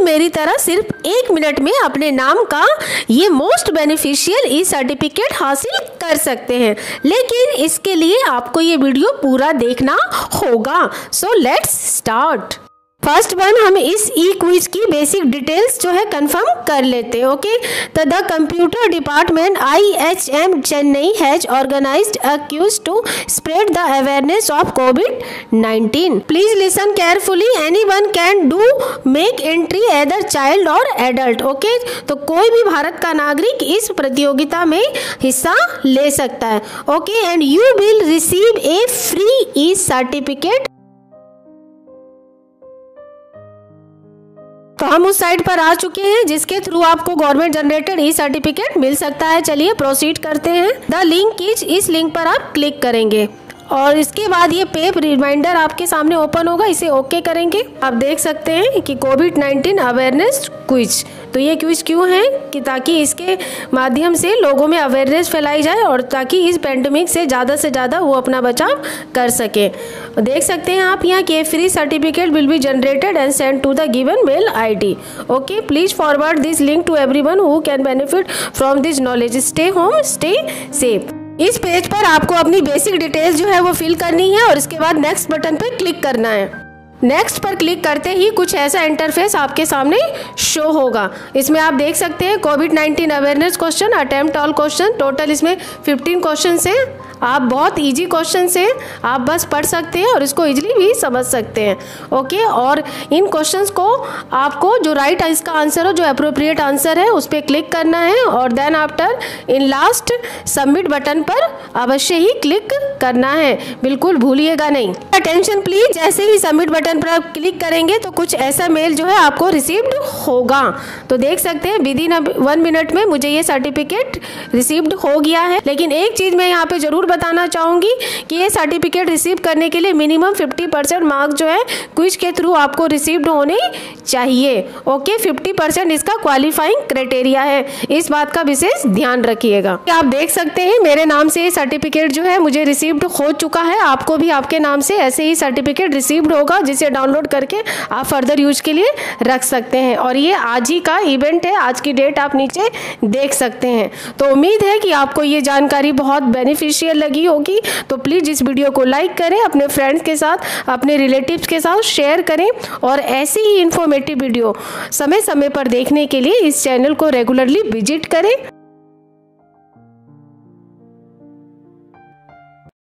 मेरी तरह सिर्फ़ एक मिनट में अपने नाम का ये मोस्ट बेनिफिशियल ई सर्टिफिकेट हासिल कर सकते हैं। लेकिन इसके लिए आपको ये वीडियो पूरा देखना होगा। So let's start first one हम इस ई क्विज की बेसिक डिटेल्स जो है कंफर्म कर लेते हैं ओके तो the computer department I H M Chennai has organized a quiz to spread the awareness of covid 19 please listen carefully any one can do make entry either child और adult okay तो कोई भी भारत का नागरिक इस प्रतियोगिता में हिस्सा ले सकता है okay and you will receive a free e certificate हम उस साइट पर आ चुके हैं, जिसके थ्रू आपको गवर्नमेंट जनरेटेड ई सर्टिफिकेट मिल सकता है। चलिए प्रोसीड करते हैं। द लिंक इज़ इस लिंक पर आप क्लिक करेंगे। और इसके बाद ये पेप रिमाइंडर आपके सामने ओपन होगा, इसे ओके करेंगे। आप देख सकते हैं कि कोविड 19 अवेयरनेस क्विज तो ये क्विज क्यों है? कि ताकि इसके माध्यम से लोगों में अवेयरनेस फैलाई जाए और ताकि इस पेंडेमिक से ज़्यादा से ज़्यादा वो अपना बचाव कर सके। देख सकते हैं आप यहाँ के free certificate will be generated and send to the given mail ID okay please forward this link to every who can benefit from this knowledge stay home stay safe इस पेज पर आपको अपनी बेसिक डिटेल्स जो है वो fill करनी है और इसके बाद नेक्स्ट बटन पर क्लिक करना है। नेक्स्ट पर क्लिक करते ही कुछ ऐसा इंटरफेस आपके सामने शो होगा। इसमें आप देख सकते हैं COVID 19 awareness question attempt all question total इसमें 15 क्वेश्चन हैं। आप बहुत इजी क्वेश्चन से आप बस पढ़ सकते हैं और इसको इजीली भी समझ सकते हैं ओके और इन क्वेश्चंस को आपको जो राइट right इसका आंसर हो, जो अप्रोप्रिएट आंसर है, उस पर क्लिक करना है और then after in last submit button पर अवश्य ही क्लिक करना है। बिल्कुल भूलिएगा नहीं। अटेंशन प्लीज़ जैसे ही सबमिट बटन पर आप क्लिक करेंगे तो कुछ ऐसा मेल जो है आपको रिसीव्ड होगा। तो देख सकते हैं विद इन वन मिनट में मुझे ये सर्टिफिकेट रिसीव्ड हो गया है। लेकिन एक चीज़ मैं यहाँ पे ज़रूर बताना चाहूँगी कि ये सर्टिफिकेट रिसीव करने के लिए मिनिमम 50 परसेंट मार्क्स जो है क्विज के थ्रू आपको रिसीव्ड होने चाहिए। ओके 50 परसेंट इसका क्वालिफाइंग क्राइटेरिया है। इस बात का विशेष ध्यान रखिएगा। आप देख सकते हैं, मेरे नाम से ये सर्टिफिकेट जो है मुझे रिसीव्ड हो चुका है। आपको भी आपके नाम से ऐसे ही सर्टिफिकेट रिसीव्ड होगा, जिसे डाउनलोड करके आप फर्दर यूज़ के लिए रख सकते हैं। और ये आज ही का इवेंट है, आज की डेट आप नीचे देख सकते हैं। तो उम्मीद है कि आपको ये जानकारी बहुत बेनिफिशियल लगी होगी। तो प्लीज़ इस वीडियो को लाइक करें, अपने फ्रेंड्स के साथ, अपने रिलेटिव्स के साथ शेयर करें और ऐसी ही इंफॉर्मेटिव वीडियो समय समय पर देखने के लिए इस चैनल को रेगुलरली विज़िट करें।